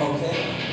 Okay?